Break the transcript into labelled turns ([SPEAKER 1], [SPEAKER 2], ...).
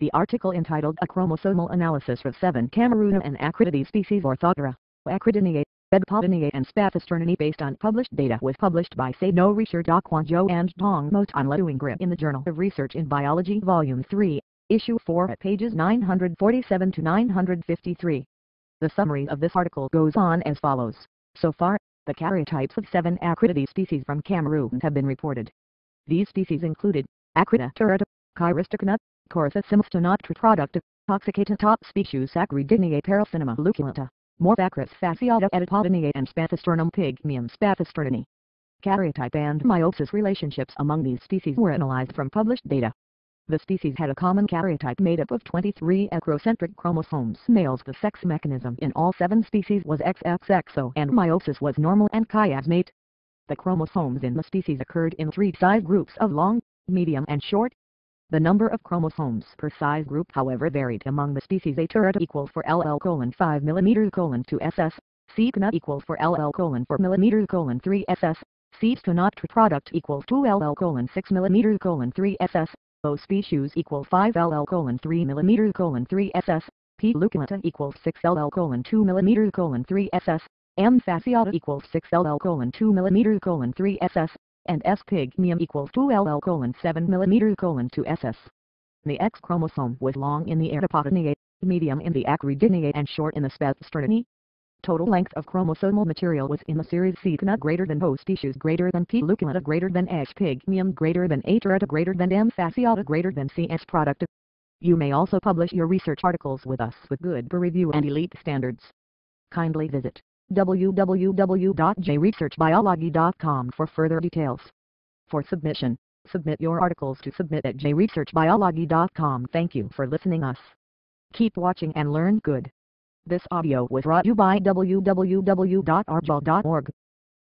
[SPEAKER 1] The article entitled A Chromosomal Analysis of 7 Cameroonian Acrididae Species Orthoptera, Acridinae, Oedipodinae and Spathosterninae based on published data was published by Sado Research Akwanjoh and Dong Mot in the Journal of Research in Biology Volume 3, Issue 4 at pages 947 to 953. The summary of this article goes on as follows. So far, the karyotypes of seven Acrididae species from Cameroon have been reported. These species included Acrida turrita, Chirista compta, Coryphosima stenoptera product, Oxycatantops spissus Acridinae paracinema luculenta, Morphacris fasciata Oedipodinae and Spathosternum pygmaeum spathosterninae. Karyotype and meiosis relationships among these species were analyzed from published data. The species had a common karyotype made up of 23 acrocentric chromosomes. Males The sex mechanism in all seven species was XXXO and meiosis was normal and chiasmate. The chromosomes in the species occurred in three size groups of long, medium and short. The number of chromosomes per size group however varied among the species. A turrita equals for LL colon 5 mm colon 2 SS, C cana equals for LL colon 4 mm colon 3 SS, C stenoptera product equals 2 LL colon 6 mm colon 3 SS, O spissus equals 5 LL colon 3 mm colon 3 SS, P. luculenta equals 6 LL colon 2 mm colon 3 SS, M. fasciata equals 6 LL colon 2 mm colon 3 SS, and S pygmaeum equals 2 LL colon 7 mm colon 2 SS. The X chromosome was long in the Oedipodinae, medium in the Acridinae and short in the Spathosterninae, Total length of chromosomal material was in the series C greater than O spissus greater than P luculenta greater than X pygmaeum greater than A turrita greater than M fasciata greater than CS product. You may also publish your research articles with us with good review and elite standards. Kindly visit www.jresearchbiology.com for further details. For submission, submit your articles to submit at jresearchbiology.com. Thank you for listening us. Keep watching and learn good. This audio was brought to you by www.rjol.org.